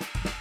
you